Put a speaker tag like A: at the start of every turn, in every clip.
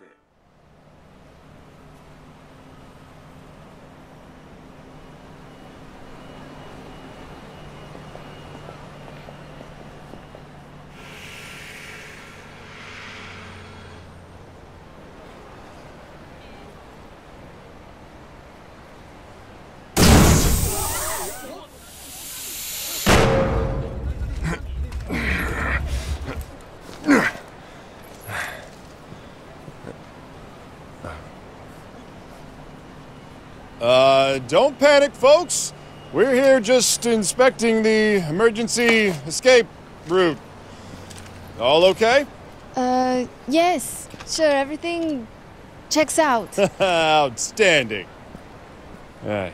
A: Wednesday. Uh, don't panic, folks. We're here just inspecting the emergency escape route. All okay?
B: Uh, yes. Sure, everything checks out.
A: Outstanding. All right.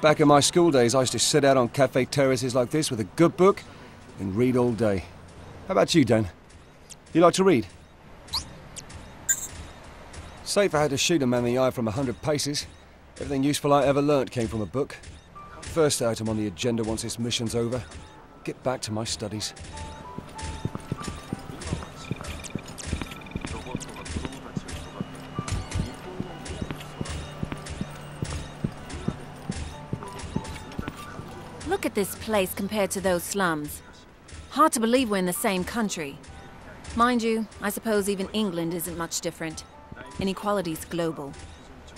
C: Back in my school days, I used to sit out on cafe terraces like this with a good book and read all day. How about you, Dan? You like to read? Safe I had to shoot a man in the eye from a hundred paces. Everything useful I ever learnt came from a book. First item on the agenda once this mission's over. Get back to my studies.
D: Look at this place compared to those slums. Hard to believe we're in the same country. Mind you, I suppose even England isn't much different. Inequality's global.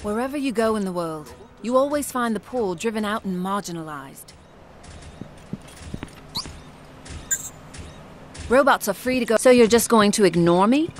D: Wherever you go in the world, you always find the poor driven out and marginalized. Robots are free to go. So you're just going to ignore me?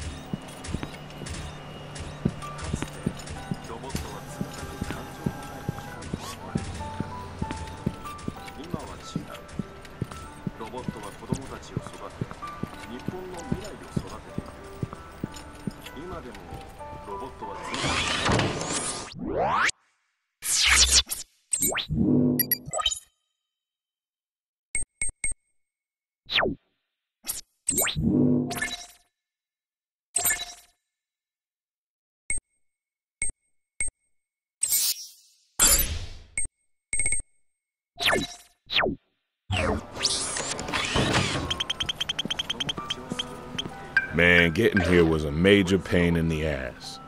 E: Here was a major pain in the ass.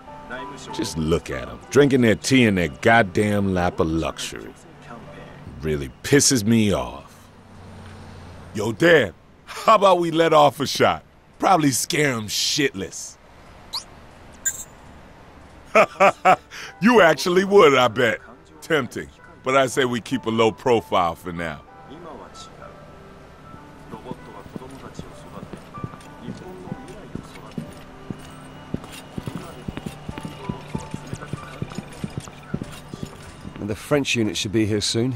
E: Just look at them, drinking their tea in their goddamn lap of luxury. Really pisses me off. Yo, Dan, how about we let off a shot? Probably scare them shitless. you actually would, I bet. Tempting, but I say we keep a low profile for now.
C: French unit should be here soon.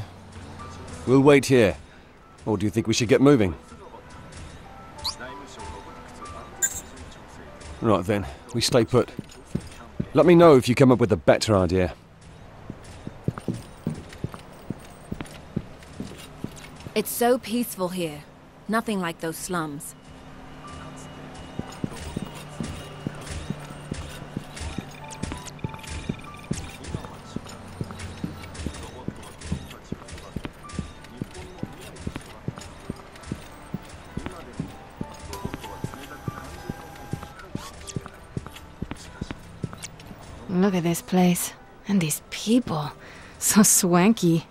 C: We'll wait here. Or do you think we should get moving? Right then, we stay put. Let me know if you come up with a better idea.
D: It's so peaceful here. Nothing like those slums.
B: At this place. And these people. So swanky.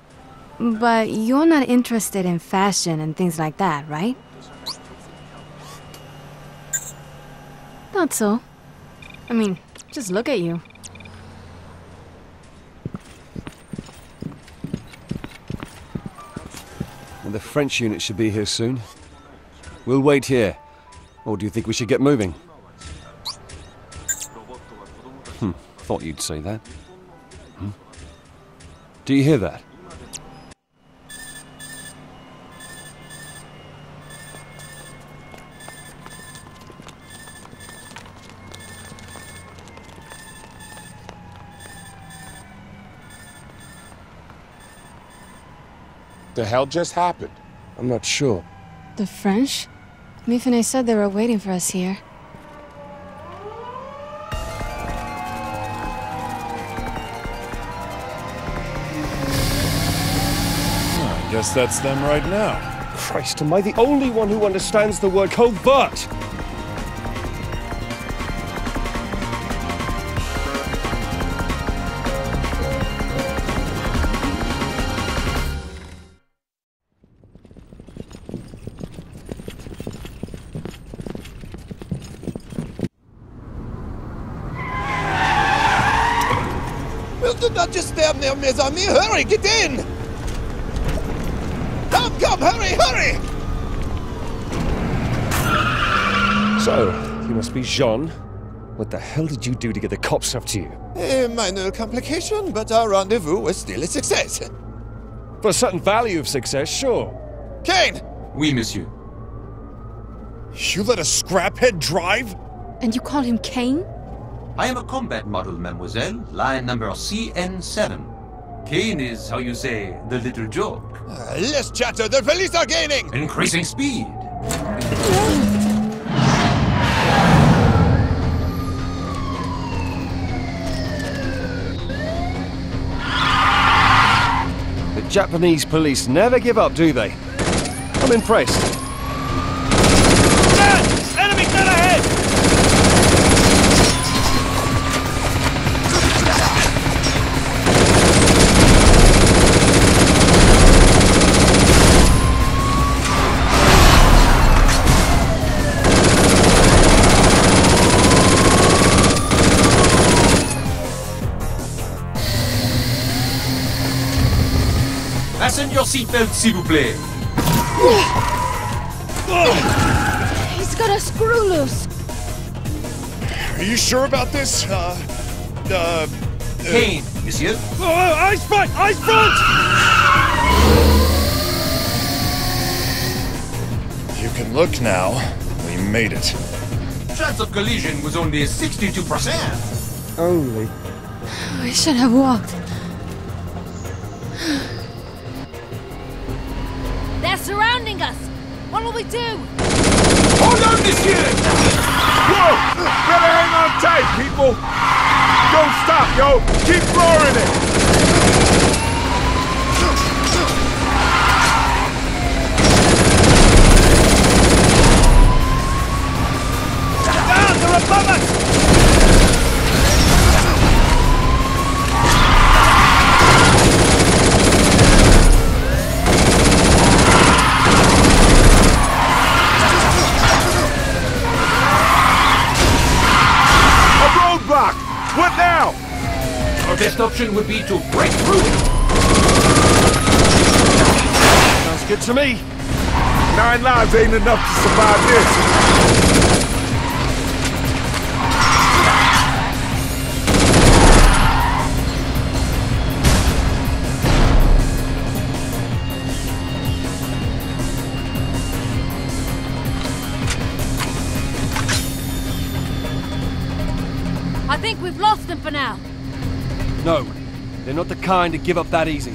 B: But you're not interested in fashion and things like that, right? Not so. I mean, just look at you.
C: And the French unit should be here soon. We'll wait here. Or do you think we should get moving? Thought you'd say that. Hmm? Do you hear that?
E: The hell just happened?
C: I'm not sure.
B: The French? Mifune said they were waiting for us here.
A: Guess that's them right now.
C: Christ, am I the only one who understands the word covert?
F: Well, do not just stand there, mes amis. Hurry, get in! Come, come, hurry, hurry!
C: So, you must be Jean. What the hell did you do to get the cops after you?
F: A minor complication, but our rendezvous was still a success.
C: For a certain value of success, sure.
F: Cain!
G: Oui, monsieur.
A: You let a scraphead drive?
B: And you call him Cain?
G: I am a combat model, mademoiselle. Line number CN7. Cain is, how you say, the little joke.
F: Uh, less chatter, the police are gaining!
G: Increasing speed.
C: The Japanese police never give up, do they? I'm impressed.
G: Seatbelt, s'il vous plaît.
B: He's got a screw loose.
A: Are you sure about this? Uh, uh,
G: Cain, monsieur.
C: ice front! Ice front!
A: you can look now. We made it.
G: Chance of collision was only 62%.
C: Only.
B: We should have walked.
D: Surrounding us! What will we do?
G: Hold on, monsieur!
E: Whoa! Better hang on tight, people! Don't stop, yo! Keep roaring it!
G: Best option would be to break through it.
C: Sounds good to me.
E: Nine lives ain't enough to survive this.
D: I think we've lost them for now.
C: No, they're not the kind to give up that easy.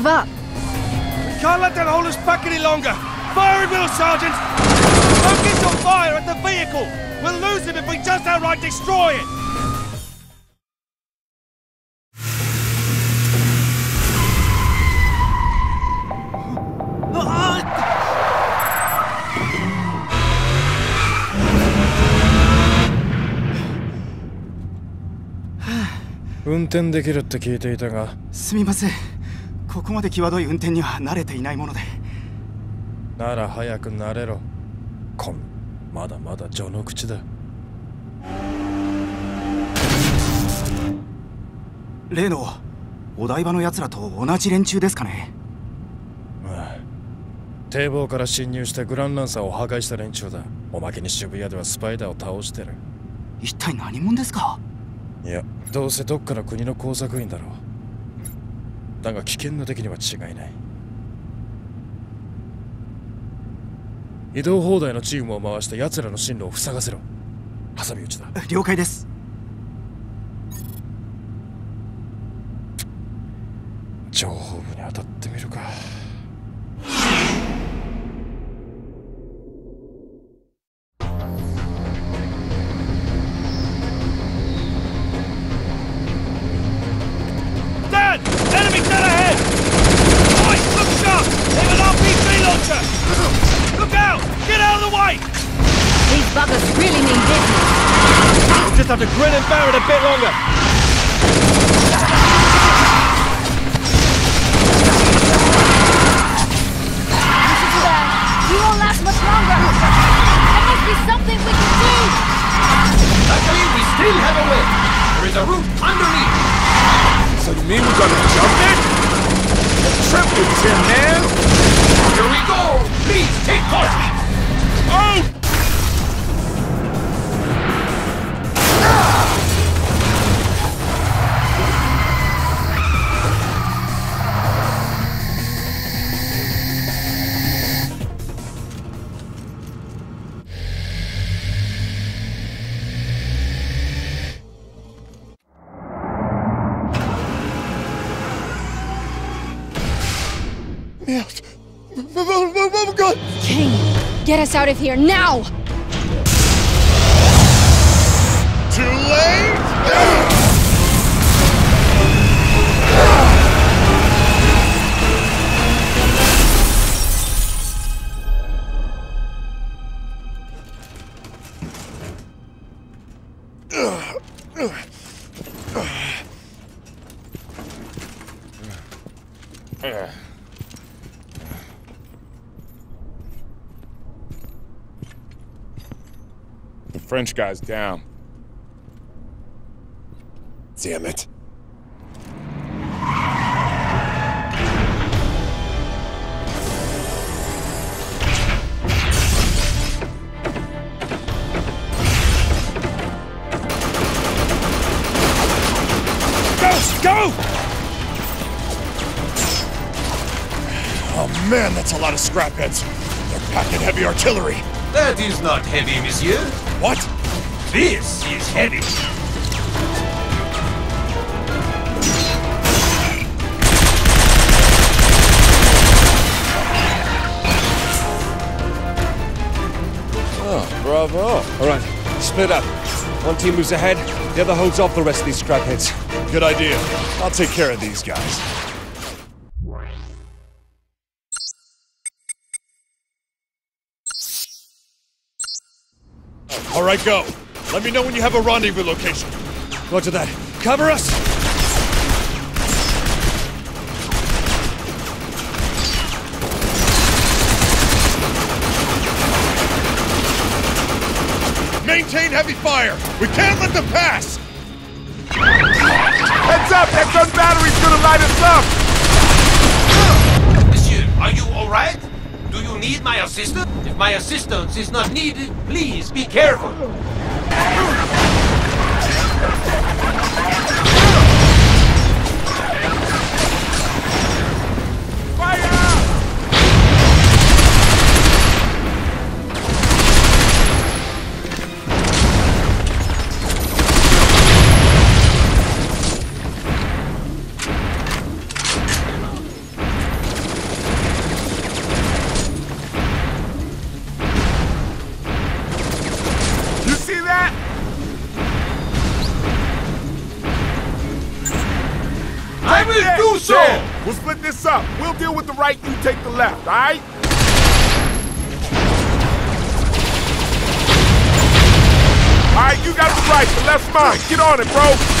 B: Give up.
H: Can't let them hold us back any longer! Fire at will, Sergeant! Focus on fire at the vehicle! We'll lose him if we just outright destroy it! Ah!
I: 運転できるって聞いていたが
J: すみませんここまで際どい運転には慣れていないもので。
I: なら早く慣れろ。コンまだまだ序の口だ。
J: 例のお台場の奴らと同じ連中ですかね。
I: ああ堤防から侵入してグランランサーを破壊した連中だ。おまけに渋谷ではスパイダーを倒してる。
J: 一体何者ですか？
I: いやどうせどっかの国の工作員だろうだが危険な敵には違いない。移動放題のチームを回して奴らの進路を塞がせろ。挟み撃ちだ。
J: 了解です。
I: 情報部に当たってみるか
B: King, get us out of here now!
K: Too late!
E: French guy's down.
K: Damn it.
H: Go! Go!
K: Oh man, that's a lot of scrap heads. They're packing heavy artillery.
G: That is not heavy, monsieur.
K: What?
G: This is heavy.
C: Oh, bravo. All right, split up. One team moves ahead, the other holds off the rest of these scrapheads.
K: Good idea. I'll take care of these guys. All right, go. Let me know when you have a rendezvous location.
C: Roger that. Cover us!
K: Maintain heavy fire. We can't let them pass.
E: Heads up! That gun battery's gonna light us up!
G: Monsieur, are you alright? Need my assistance? If my assistance is not needed, please be careful.
E: Take the left, all right? All right, you got the right, the left's mine. Get on it, bro.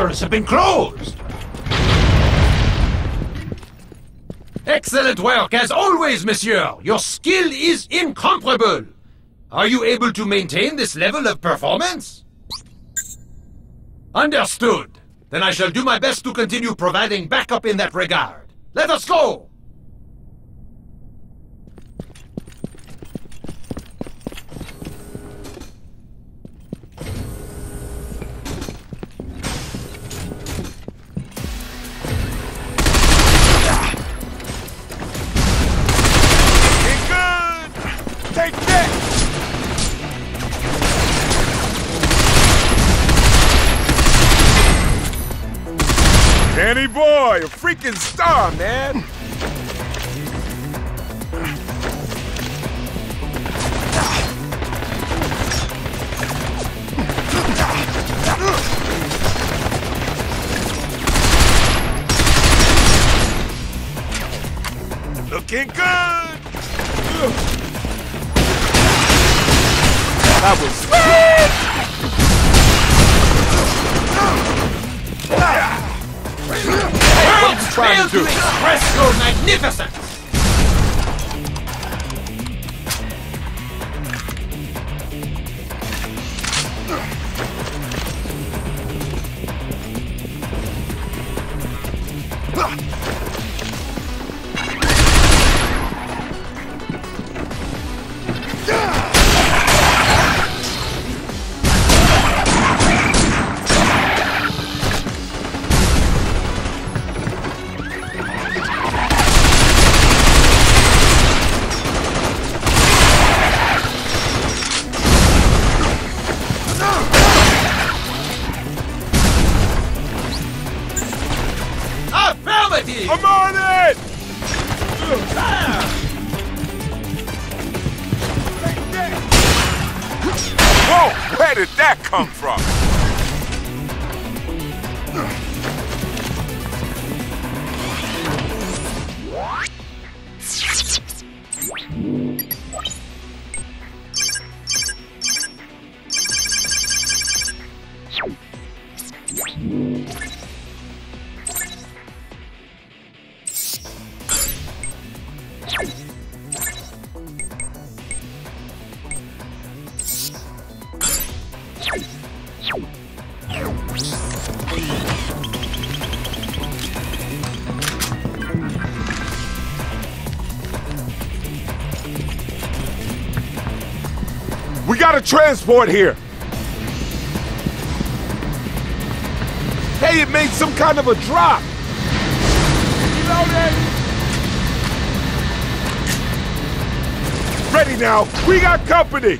G: Shutters have been closed! Excellent work, as always, monsieur! Your skill is incomparable! Are you able to maintain this level of performance? Understood. Then I shall do my best to continue providing backup in that regard. Let us go!
E: A freaking star, man.
G: Your magnificence!
E: Transport here. Hey, it made some kind of a drop. Reloading. Ready now. We got company.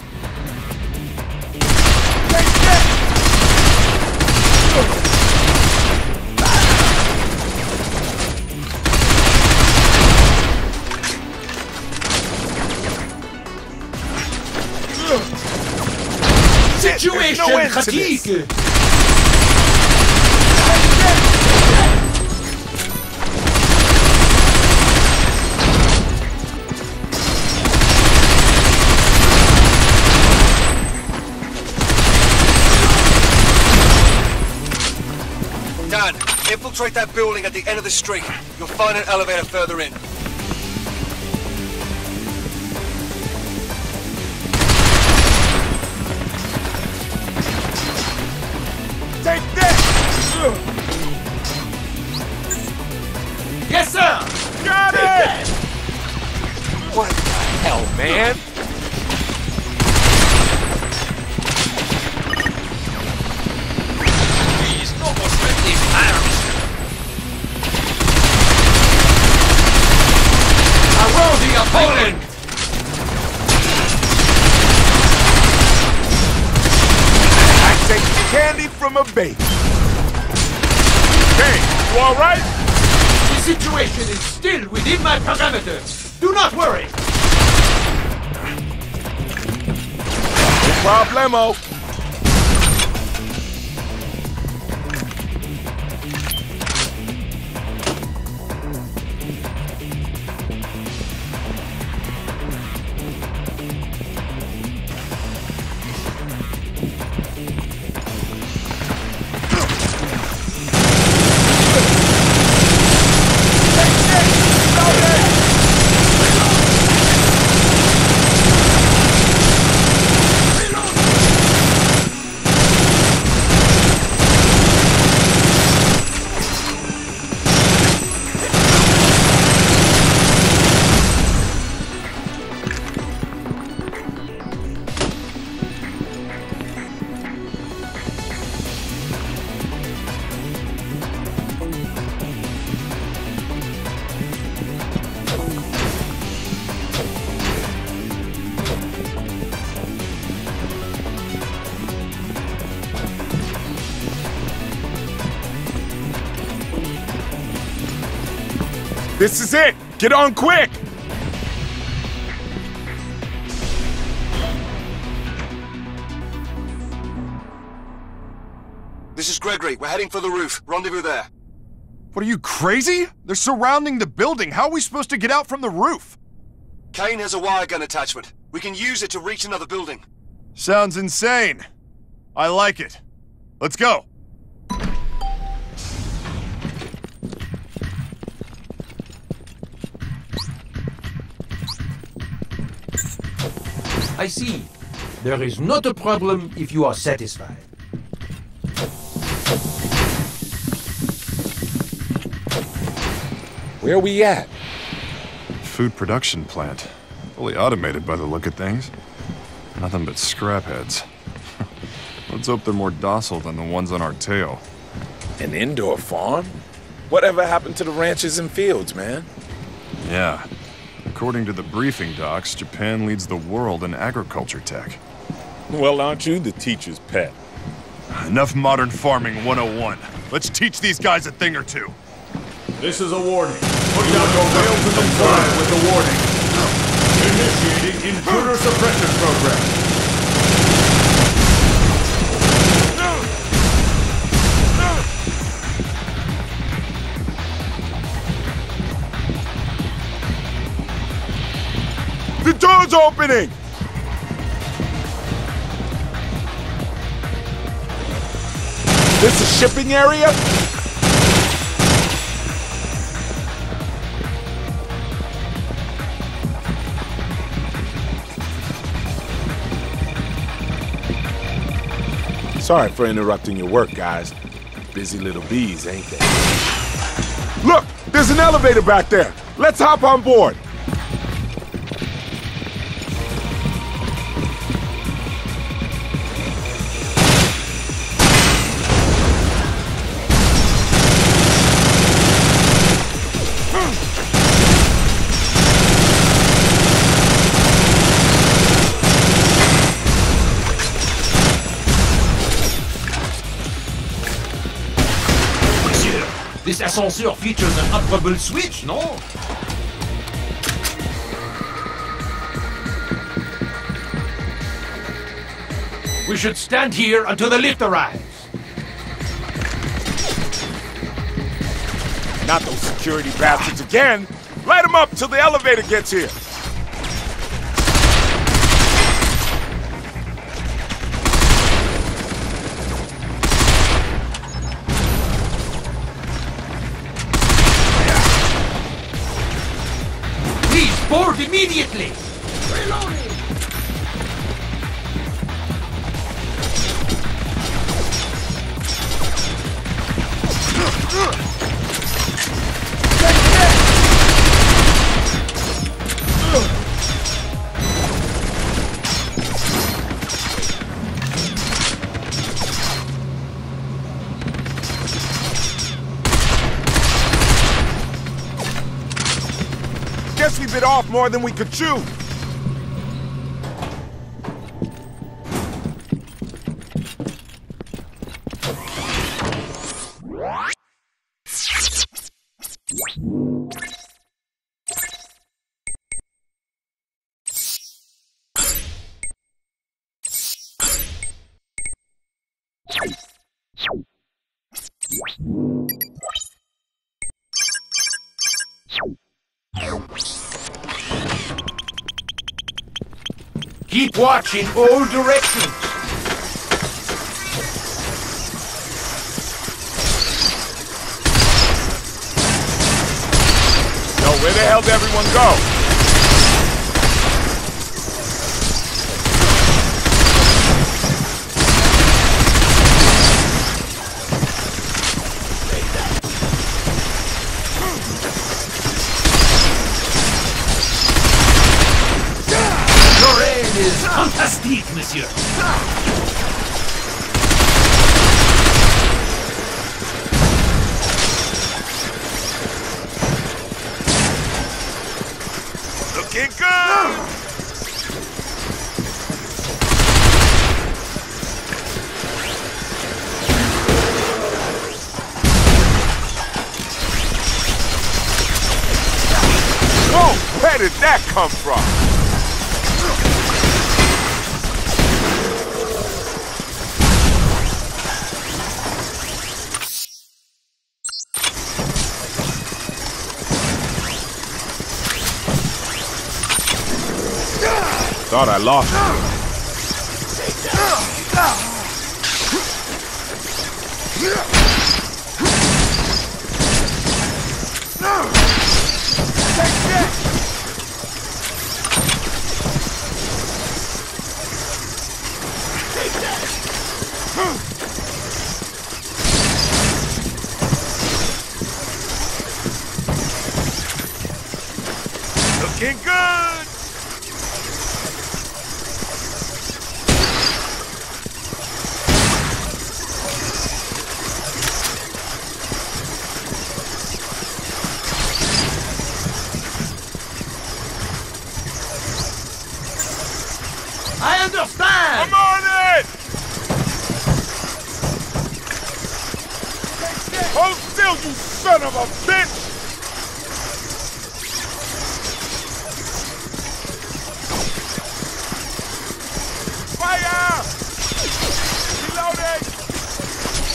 G: خفيك
A: Dan,
L: infiltrate that building at the end of the street. You'll find an elevator further in.
E: Problemo. This is it. Get on quick.
L: This is Gregory. We're heading for the roof. Rendezvous there.
K: What are you, crazy? They're surrounding the building. How are we supposed to get out from the roof?
L: Cain has a wire gun attachment. We can use it to reach another building.
K: Sounds insane. I like it. Let's go.
G: I see. There is not a problem if you are satisfied.
M: Where are we at?
K: Food production plant. Fully automated by the look of things. Nothing but scrap heads. Let's hope they're more docile than the ones on our tail.
M: An indoor farm? Whatever happened to the ranches and fields, man?
K: Yeah. According to the briefing docs, Japan leads the world in agriculture tech.
M: Well, aren't you the teacher's pet?
K: Enough modern farming 101. Let's teach these guys a thing or two.
N: This is a warning. Put down your rails and comply with the warning. Initiating intruder suppression program.
E: Opening!
M: This is shipping area? Sorry for interrupting your work, guys. Busy little bees, ain't they?
E: Look, there's an elevator back there. Let's hop on board.
G: Ascenseur features an operable switch, no? We should stand here until the lift arrives.
E: Not those security bastards again. Light them up till the elevator gets here. Off more than we could chew.
G: Watch in all directions!
E: Where the hell did everyone go?
G: Your aim is fantastique, monsieur!
E: Looking good! Where did that come from? Thought I lost it. Looking good!
G: I understand!
E: I'm on it! Hold still, you son of a bitch! Fire! Reloading!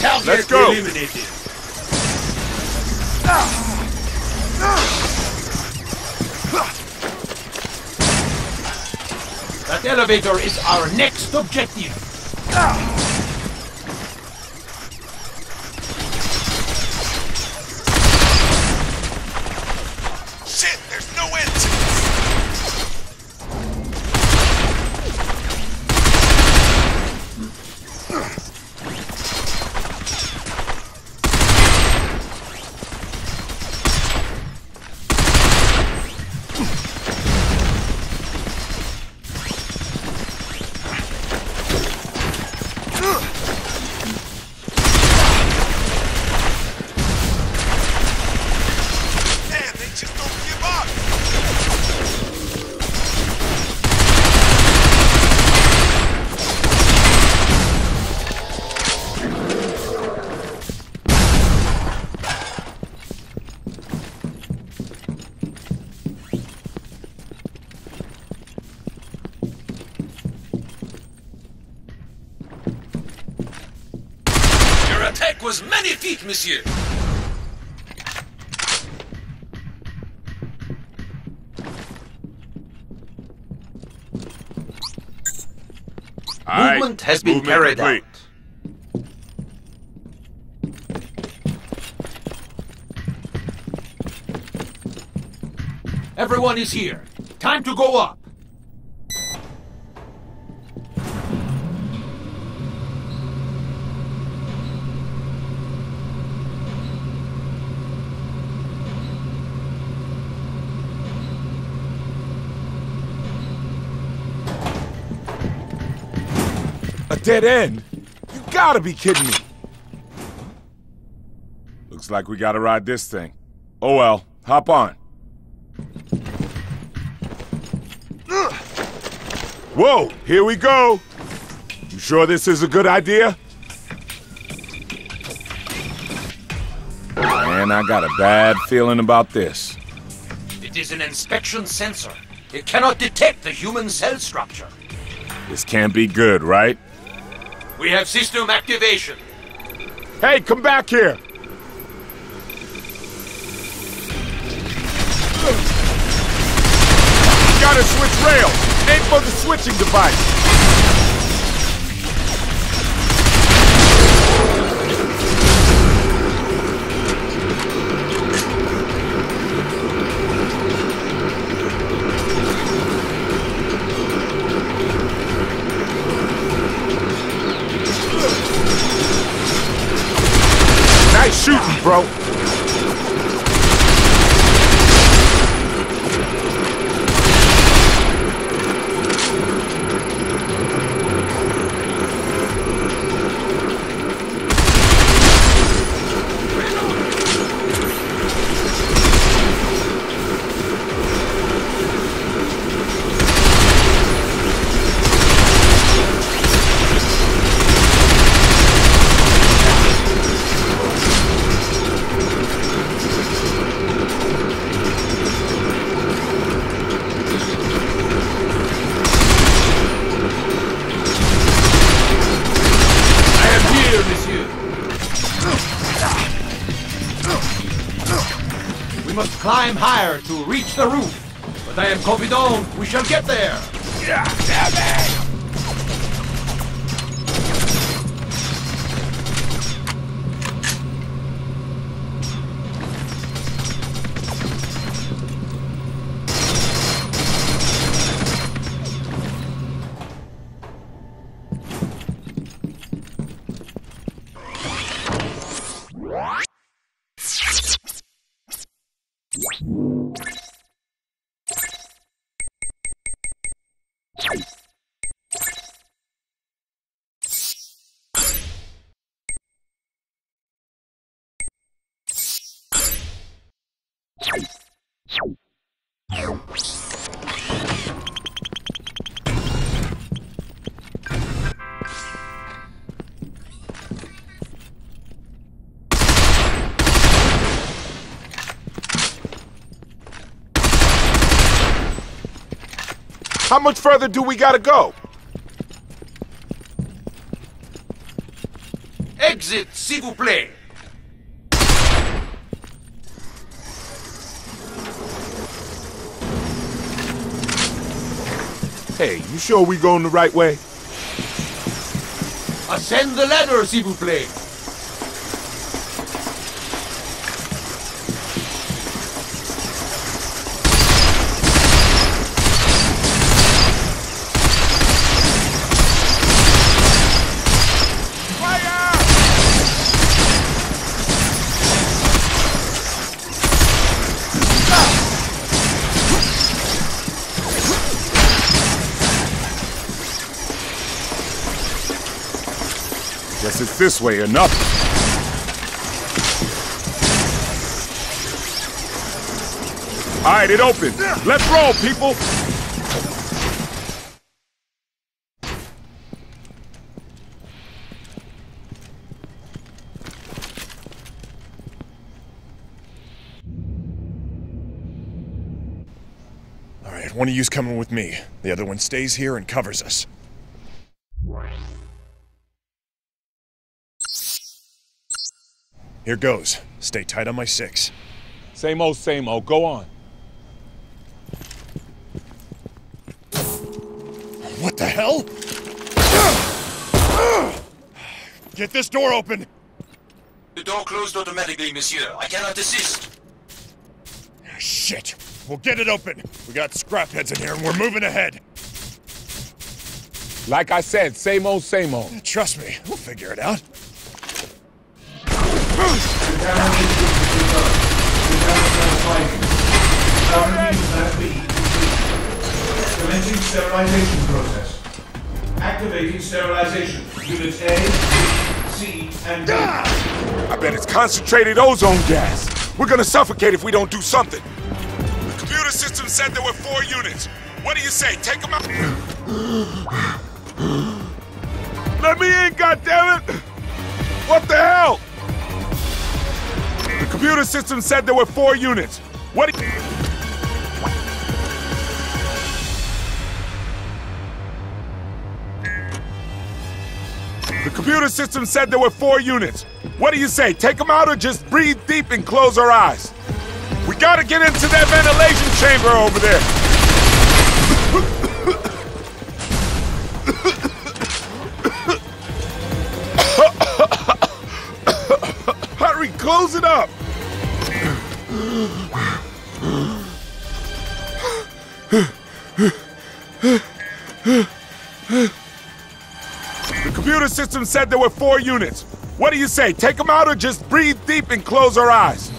G: Target
E: Let's go.
G: eliminated. That elevator is our next objective.
E: Shit,
G: attack was magnifique, monsieur.
E: Aight,
G: Movement has been
E: movement
G: carried
E: complete.
G: out. Everyone is here. Time to go up.
E: A dead end? You gotta be kidding me. Looks like we gotta ride this thing. Oh well, hop on. Whoa, here we go. You sure this is a good idea? Man, I got a bad feeling about this.
G: It is an inspection sensor. It cannot detect the human cell structure.
E: This can't be good, right?
G: We have system activation.
E: Hey, come back here! Gotta switch rails! Aim for the switching device!
G: The roof. But I am confident we shall get there.
E: How much further do we gotta go?
G: Exit, s'il vous plaît.
E: Hey, you sure we going the right way?
G: Ascend the ladder, s'il vous plaît.
E: Guess it's this way or. All right, it opened. Let's roll, people.
K: All right, one of you's coming with me. The other one stays here and covers us. Here goes. Stay tight on my six.
E: Same old, same old. Go on.
K: What the hell? Get this door open!
G: The door closed automatically, monsieur. I cannot assist.
K: Shit.
A: we'll get it open. We got scrap heads in here and we're moving ahead.
E: Like I said, same old, same old.
A: Trust me, we'll figure it out.
N: Commencing sterilization process. Activating sterilization. Units A, B, C, and D. Ah!
E: I bet it's concentrated ozone gas. We're gonna suffocate if we don't do something. The computer system said there were four units. What do you say? Take them out. Let me in, goddammit! What the hell? The computer system said there were four units. What? do you- The computer system said there were four units. What do you say? Take them out or just breathe deep and close our eyes? We gotta get into that ventilation chamber over there. System said there were four units. What do you say? Take them out or just breathe deep and close our eyes?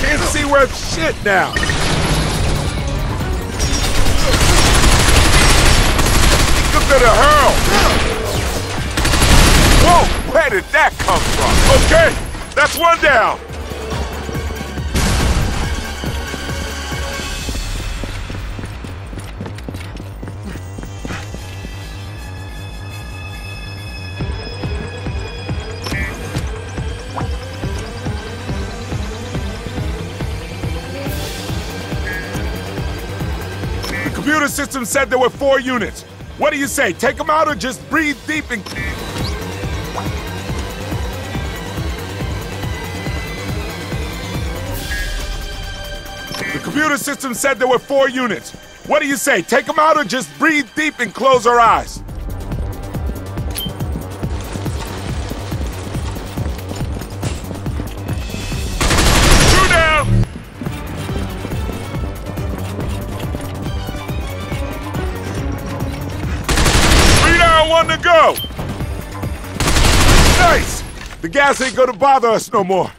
E: Can't see worth shit now. Look at the hurl. Whoa, where did that come from? Okay, that's one down. Computer system said there were four units. What do you say? Take them out or just breathe deep and. The computer system said there were four units. What do you say? Take them out or just breathe deep and close our eyes? Go. Nice. The gas ain't gonna bother us no more.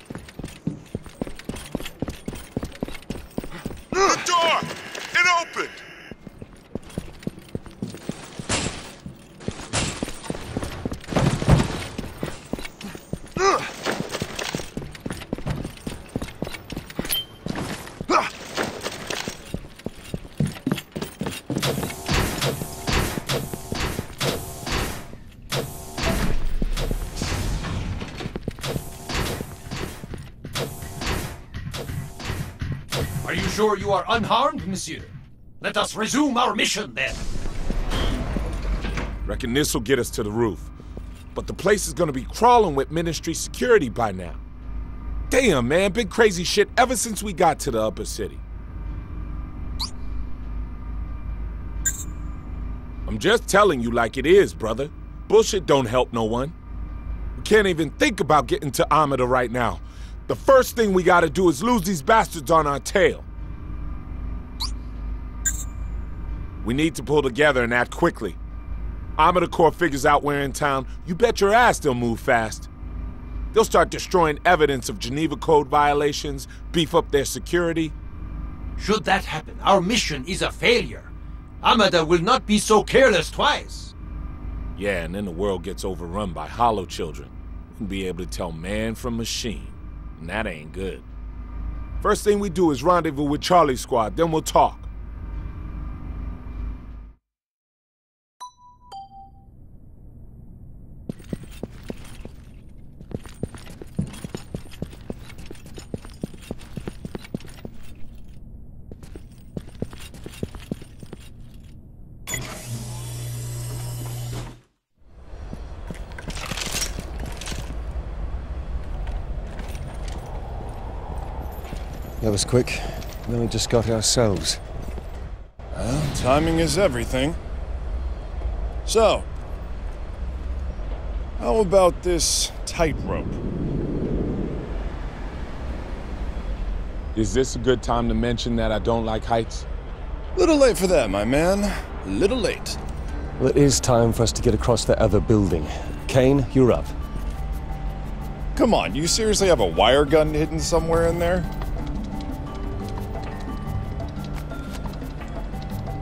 G: You are unharmed, monsieur? Let us resume our mission then.
E: Reckon this'll get us to the roof. But the place is gonna be crawling with ministry security by now. Damn, man, been crazy shit ever since we got to the upper city. I'm just telling you like it is, brother. Bullshit don't help no one. We can't even think about getting to Amada right now. The first thing we gotta do is lose these bastards on our tail. We need to pull together and act quickly. Amada Corps figures out we're in town, you bet your ass they'll move fast. They'll start destroying evidence of Geneva Code violations, beef up their security.
G: Should that happen, our mission is a failure. Amada will not be so careless twice.
E: Yeah, and then the world gets overrun by hollow children. We'll be able to tell man from machine. And that ain't good. First thing we do is rendezvous with Charlie's squad, then we'll talk.
C: Was quick. Then we just got ourselves.
K: Well, timing is everything. So, how about this tightrope?
E: Is this a good time to mention that I don't like heights?
K: Little late for that, my man. Little late.
C: Well, it is time for us to get across that other building. Cain, you're up.
K: Come on, you seriously have a wire gun hidden somewhere in there?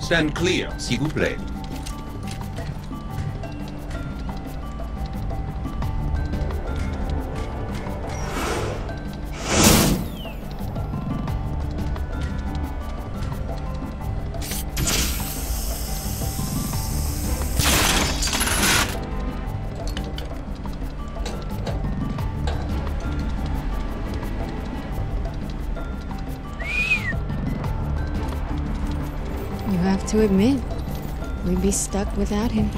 G: Stand clear, s'il vous plaît.
B: Be stuck without him.?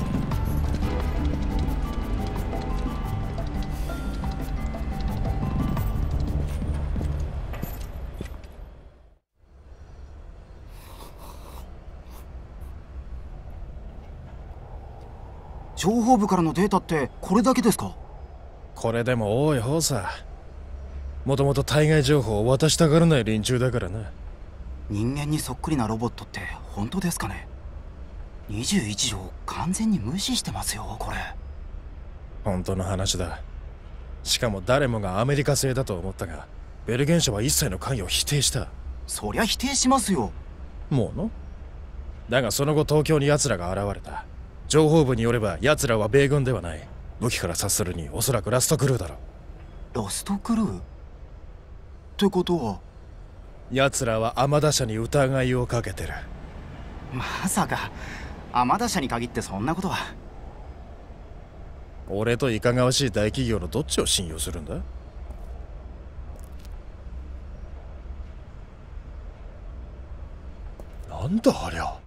J: 情報部からのデータってこれだけですか？
I: これでも多い方さもともと対外情報を渡したがらない連中だからな
J: 人間にそっくりなロボットって本当ですかね？21条完全に無視してますよこれ。
I: 本当の話だ。しかも誰もがアメリカ製だと思ったがベルゲン社は一切の関与を否定した。
J: そりゃ否定しますよ。
I: もうの？だがその後東京に奴らが現れた。情報部によれば奴らは米軍ではない。武器から察するにおそらくラストクルーだろ
J: ラストクルー？ってことは？
I: 奴らは天田社に疑いをかけてる。
J: まさか天田社に限ってそんなことは。
I: 俺といかがわしい大企業のどっちを信用するんだ？なんだありゃ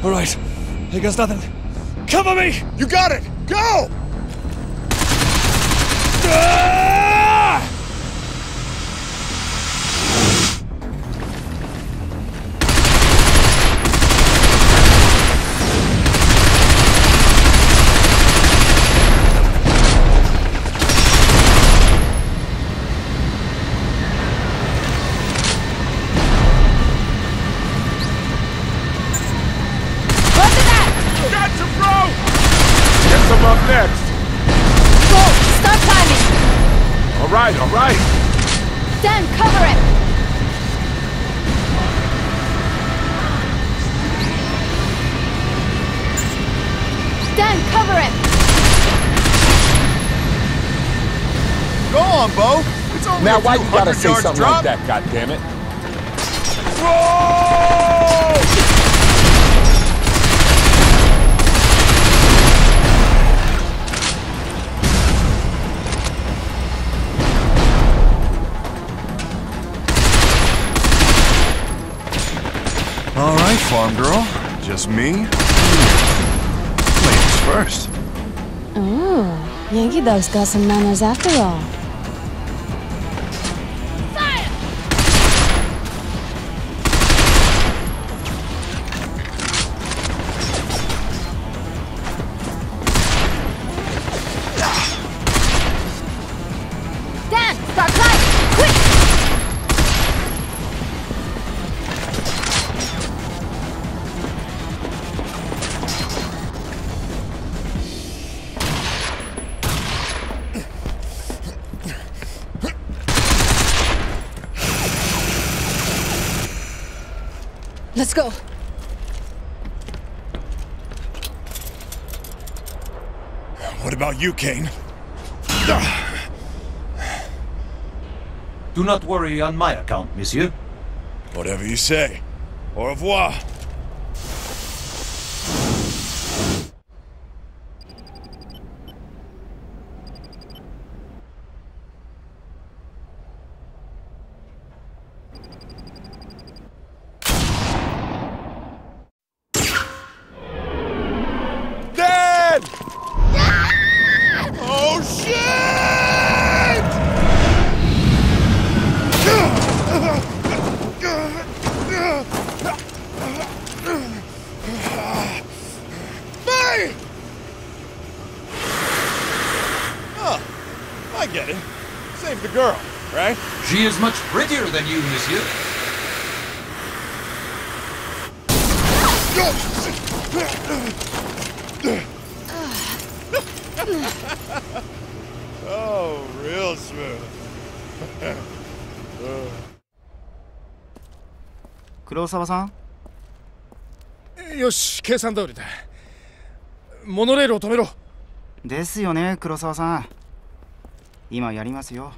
C: ？All right, here goes nothing. Cover me!
F: You got it! Go!
C: Ah!
A: Get up next.
B: Go! Start timing!
A: All right, all right.
B: Dan, cover it! Dan, cover it!
K: Go on, Bo. It's only
E: Now
K: a
E: why you gotta say something
K: drop.
E: like that, goddammit?
K: All farm girl. Just me. Ladies first.
B: Oh, Yankee Dog's got some manners after all.
K: What about you, Cain?
G: Do not worry on my account, monsieur.
K: Whatever you say. Au revoir.
J: 沢さん？
I: よし計算通りだ。モノレールを止めろ。
J: ですよね黒沢さん。今やりますよ